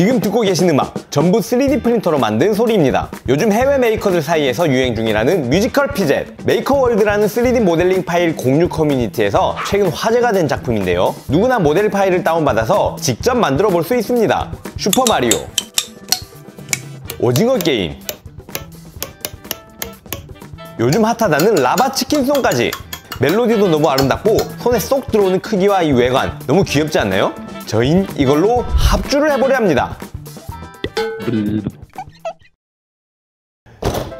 지금 듣고 계신 음악 전부 3D 프린터로 만든 소리입니다. 요즘 해외 메이커들 사이에서 유행 중이라는 musical fidget MakerWorld라는 3D 모델링 파일 공유 커뮤니티에서 최근 화제가 된 작품인데요. 누구나 모델 파일을 다운받아서 직접 만들어 볼 수 있습니다. 슈퍼마리오 오징어 게임 요즘 핫하다는 lava chicken song까지 멜로디도 너무 아름답고 손에 쏙 들어오는 크기와 이 외관 너무 귀엽지 않나요? 저흰 이걸로 합주를 해보려 합니다.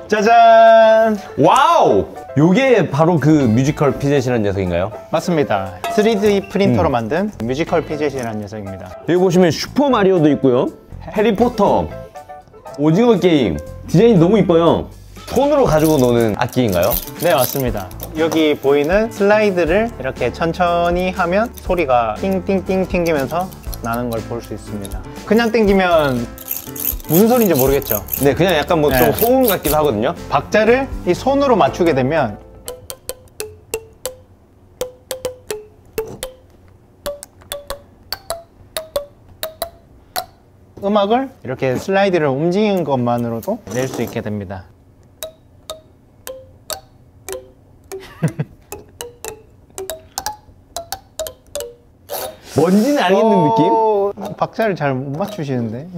짜잔! 와우! 요게 바로 그 musical fidget이라는 녀석인가요? 맞습니다. 3D 프린터로 만든 musical fidget이라는 녀석입니다. 여기 보시면 슈퍼마리오도 있고요. 해리포터 오징어 게임. 디자인이 너무 이뻐요 손으로 가지고 노는 악기인가요? 네, 맞습니다. 여기 보이는 슬라이드를 이렇게 천천히 하면 소리가 띵띵띵 튕기면서 나는 걸 볼 수 있습니다. 그냥 땡기면 무슨 소리인지 모르겠죠. 네 그냥 약간 뭐 좀 네. 소음 같기도 하거든요 박자를 이 손으로 맞추게 되면 음악을 이렇게 슬라이드를 움직이는 것만으로도 낼 수 있게 됩니다. 뭔지는 알겠는 느낌? 어, 박자를 잘 못 맞추시는데.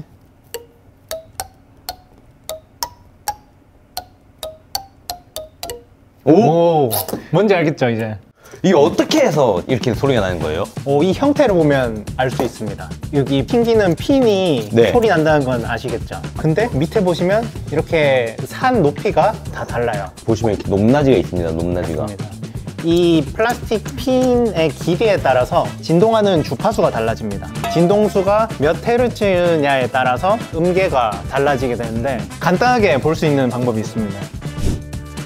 오? 오, 뭔지 알겠죠, 이제? 이게 어떻게 해서 이렇게 소리가 나는 거예요? 오, 이 형태를 보면 알 수 있습니다. 여기 튕기는 핀이 네. 소리 난다는 건 아시겠죠? 근데 밑에 보시면 이렇게 산 높이가 다 달라요. 보시면 이렇게 높낮이가 있습니다 높낮이가 이 플라스틱 핀의 길이에 따라서 진동하는 주파수가 달라집니다. 진동수가 몇 헤르츠냐에 따라서 음계가 달라지게 되는데 간단하게 볼 수 있는 방법이 있습니다.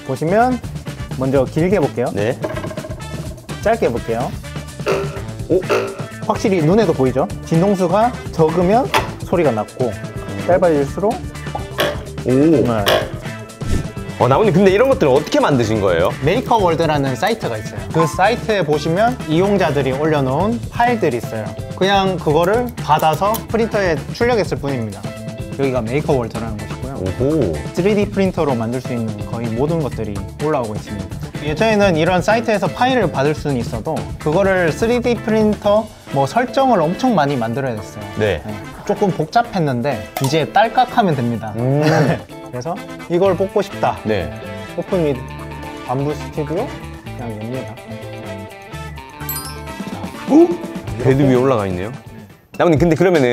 보시면 먼저 길게 볼게요. 네 짧게 볼게요. 오? 확실히 눈에도 보이죠? 진동수가 적으면 소리가 낮고 짧아질수록 오. 네. 어, 나무님 근데 이런 것들은 어떻게 만드신 거예요? MakerWorld라는 사이트가 있어요. 그 사이트에 보시면 이용자들이 올려놓은 파일들이 있어요. 그냥 그거를 받아서 프린터에 출력했을 뿐입니다. 여기가 MakerWorld라는 곳이고요. 오호 3D 프린터로 만들 수 있는 거의 모든 것들이 올라오고 있습니다. 예전에는 이런 사이트에서 파일을 받을 수는 있어도 그거를 3D 프린터 뭐 설정을 엄청 많이 만들어야 됐어요. 네. 조금 복잡했는데 이제 딸깍하면 됩니다. 음. 그래서 이걸 뽑고 싶다. 네 open in Bambu Studio 그냥 엽니다. bed 위에 올라가 있네요 나무님 근데 그러면은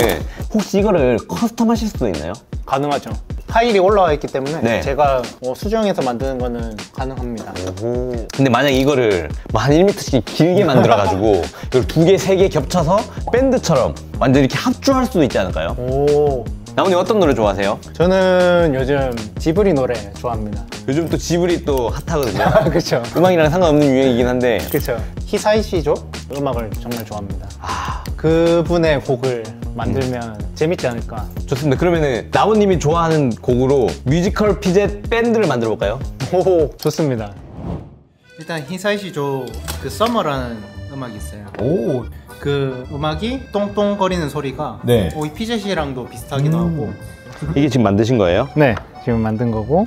혹시 이거를 custom 하실 수도 있나요? 가능하죠. 파일이 올라와 있기 때문에 네. 제가 뭐 수정해서 만드는 거는 가능합니다. 오호 근데 만약 이거를 뭐 한 1m씩 길게 만들어가지고 이걸 두 개, 세 개 겹쳐서 밴드처럼 완전 이렇게 합주할 수도 있지 않을까요? 오, 나무님 어떤 노래 좋아하세요? 저는 요즘 지브리 노래 좋아합니다. 요즘 또 지브리 또 핫하거든요 그렇죠. 음악이랑 상관없는 유행이긴 한데 그렇죠. 히사이시 조 음악을 정말 좋아합니다. 그분의 곡을 만들면 재밌지 않을까. 좋습니다 그러면은 나무님이 좋아하는 곡으로 musical fidget 밴드를 만들어 볼까요? 오, 좋습니다. 일단 히사이시 조 그 Summer라는 음악이 있어요. 오 그 음악이 똥똥거리는 소리가 네. 오이 피젯이랑도 비슷하기도 하고 이게 지금 만드신 거예요? 네 지금 만든 거고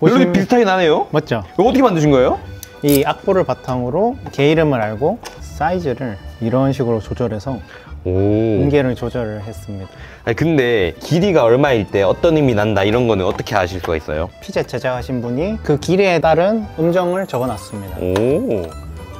멜로디 보시면- 비슷하게 나네요? 맞죠? 이거 어떻게 만드신 거예요? 이 악보를 바탕으로 개 이름을 알고 사이즈를 이런 식으로 조절해서 오 음계를 조절을 했습니다. 아니 근데 길이가 얼마일 때 어떤 힘이 난다 이런 거는 어떻게 아실 수가 있어요? 피젯 제작하신 분이 그 길이에 따른 음정을 적어놨습니다. 오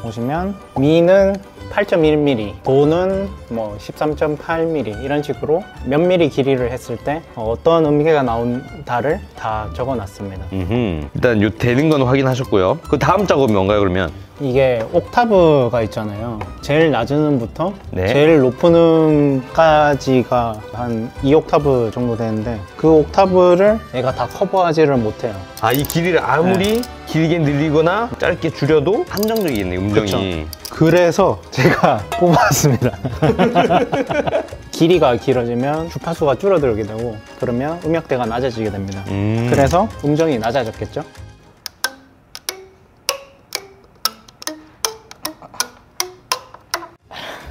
보시면 미는 8.1mm, 도는 뭐 13.8mm 이런 식으로 몇 mm 길이를 했을 때 어떤 음계가 나온다를 다 적어놨습니다. 음흠. 일단 요 되는 건 확인하셨고요 그 다음 작업이 뭔가요 그러면? 이게 옥타브가 있잖아요. 제일 낮은 음부터 네. 제일 높은 음까지가 한 2옥타브 정도 되는데 그 옥타브를 얘가 다 커버하지를 못해요. 아 이 길이를 아무리 길게 늘리거나 짧게 줄여도 한정적이겠네 음정이 그래서 제가 뽑았습니다. 길이가 길어지면 주파수가 줄어들게 되고 그러면 음역대가 낮아지게 됩니다. 음. 그래서 음정이 낮아졌겠죠?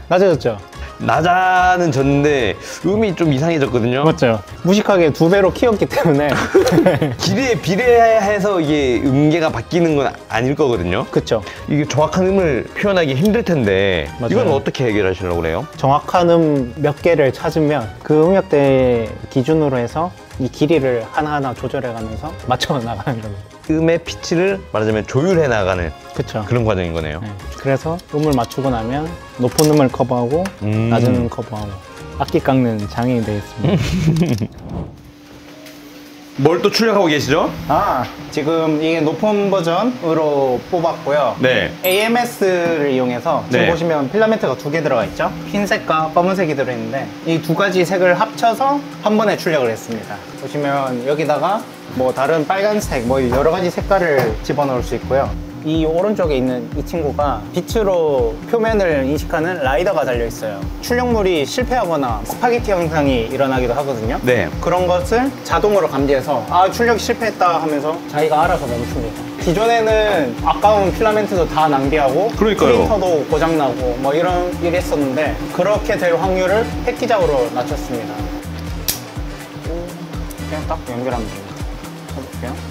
낮아졌죠? 낮아는 졌는데 음이 좀 이상해졌거든요. 맞죠? 무식하게 두 배로 키웠기 때문에 길이에 비례해서 이게 음계가 바뀌는 건 아닐 거거든요. 그쵸? 이게 정확한 음을 표현하기 힘들 텐데 맞아요. 이건 어떻게 해결하시려고 그래요? 정확한 음 몇 개를 찾으면 그 음역대 기준으로 해서 이 길이를 하나하나 조절해가면서 맞춰 나가는 겁니다. 음의 피치를 말하자면 조율해 나가는 그쵸? 그런 과정인 거네요. 네. 그래서 음을 맞추고 나면 높은 음을 커버하고 음. 낮은 음 커버하고 악기 깎는 장이 되겠습니다. 뭘 또 출력하고 계시죠? 아 지금 이게 높은 버전으로 뽑았고요. 네. AMS를 이용해서 지금 네. 보시면 필라멘트가 두 개 들어가 있죠. 흰색과 검은색이 들어있는데 이 두 가지 색을 합쳐서 한 번에 출력을 했습니다. 보시면 여기다가 뭐 다른 빨간색 뭐 여러 가지 색깔을 집어넣을 수 있고요. 이 오른쪽에 있는 이 친구가 빛으로 표면을 인식하는 LiDAR가 달려 있어요. 출력물이 실패하거나 스파게티 현상이 일어나기도 하거든요. 네. 그런 것을 자동으로 감지해서 아 출력 실패했다 하면서 자기가 알아서 멈춥니다. 기존에는 아까운 필라멘트도 다 낭비하고 그러니까요. 프린터도 고장나고 뭐 이런 일이 했었는데 그렇게 될 확률을 획기적으로 낮췄습니다. 그냥 딱 연결하면 됩니다. 해볼게요.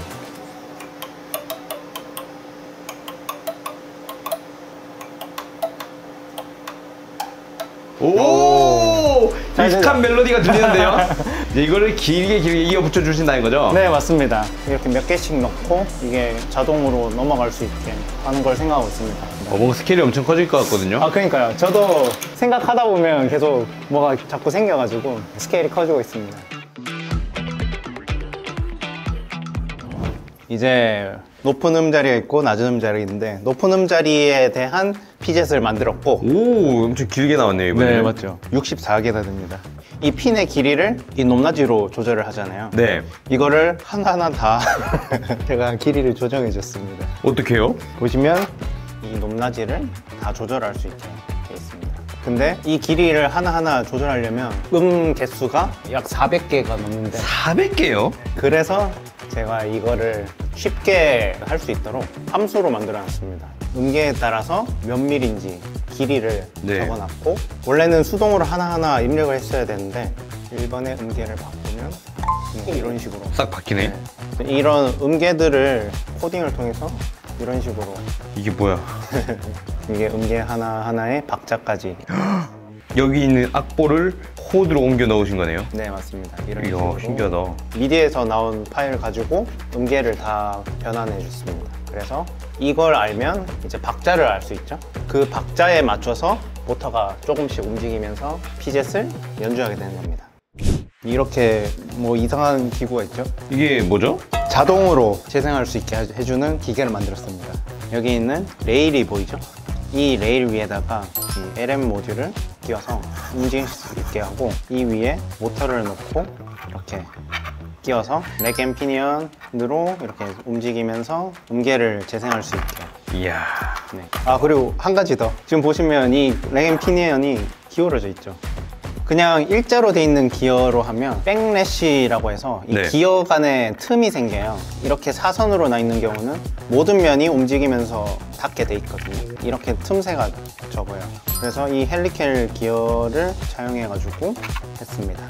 오! 잘 익숙한 멜로디가 들리는데요? 이제 이거를 길게 길게 이어 붙여 주신다는 거죠? 네 맞습니다. 이렇게 몇 개씩 넣고 이게 자동으로 넘어갈 수 있게 하는 걸 생각하고 있습니다. 어, 뭔가 스케일이 엄청 커질 것 같거든요. 아 그러니까요. 저도 생각하다 보면 계속 뭐가 자꾸 생겨가지고 스케일이 커지고 있습니다. 이제 높은 음자리가 있고 낮은 음자리가 있는데 높은 음자리에 대한 피젯을 만들었고 오, 엄청 길게 나왔네요, 이번에. 64개나 됩니다. 이 핀의 길이를 이 높낮이로 조절을 하잖아요. 네. 이거를 하나하나 다 제가 길이를 조정해 줬습니다. 어떻게요? 보시면 이 높낮이를 다 조절할 수 있게 되어 있습니다. 근데 이 길이를 하나하나 조절하려면 음 개수가 약 400개가 넘는데 400개요? 그래서 제가 이거를 쉽게 할 수 있도록 함수로 만들어 놨습니다. 음계에 따라서 몇 밀인지 길이를 네. 적어놨고 원래는 수동으로 하나하나 입력을 했어야 되는데 1번의 음계를 바꾸면 이런 식으로 싹 바뀌네. 이런 음계들을 코딩을 통해서 이런 식으로 이게 뭐야? 이게 음계 하나하나에 박자까지 여기 있는 악보를 코드로 옮겨 넣으신 거네요. 네 맞습니다 이런 이야, 식으로 신기하다. 미디에서 나온 파일 가지고 음계를 다 변환해 줬습니다 그래서 이걸 알면 이제 박자를 알 수 있죠 그 박자에 맞춰서 모터가 조금씩 움직이면서 피젯을 연주하게 되는 겁니다 이렇게 뭐 이상한 기구가 있죠 이게 뭐죠? 자동으로 재생할 수 있게 해- 해주는 기계를 만들었습니다. 여기 있는 레일이 보이죠? 이 레일 위에다가 이 LM 모듈을 끼워서 움직일 수 있게 하고 이 위에 모터를 놓고 이렇게 끼워서 rack and pinion으로 이렇게 움직이면서 음계를 재생할 수 있게 이야. 네. 아 그리고 한 가지 더 지금 보시면 이 rack and pinion이 기울어져 있죠 그냥 일자로 돼 있는 기어로 하면 backlash라고 해서 이 네. 기어 간에 틈이 생겨요 이렇게 사선으로 나 있는 경우는 모든 면이 움직이면서 닿게 돼 있거든요 이렇게 틈새가 적어요 그래서 이 helical 기어를 사용해 가지고 했습니다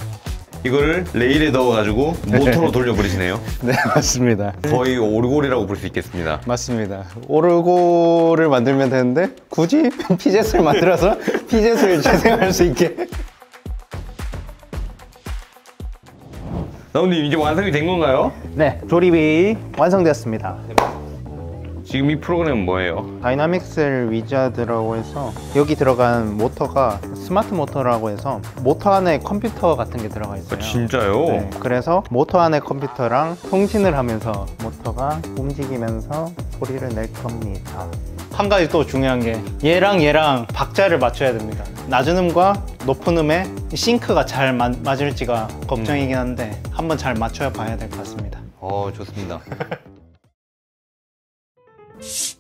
이거를 레일에 넣어가지고 모터로 돌려버리시네요. 네 맞습니다 거의 오르골이라고 볼 수 있겠습니다. 맞습니다. 오르골을 만들면 되는데 굳이 fidget을 만들어서 fidget을 재생할 수 있게. 나무님 이제 완성이 된 건가요? 네, 조립이 완성되었습니다. 지금 이 프로그램은 뭐예요? Dynamixel Wizard라고 해서 여기 들어간 모터가 스마트 모터라고 해서 모터 안에 컴퓨터 같은 게 들어가 있어요. 아, 진짜요? 네, 그래서 모터 안에 컴퓨터랑 통신을 하면서 모터가 움직이면서 소리를 낼 겁니다. 한 가지 또 중요한 게 얘랑 얘랑 박자를 맞춰야 됩니다. 낮은 음과 높은 음의 싱크가 잘 맞, 맞을지가 걱정이긴 한데 한번 잘 맞춰 봐야 될 것 같습니다. 어, 좋습니다. Shh.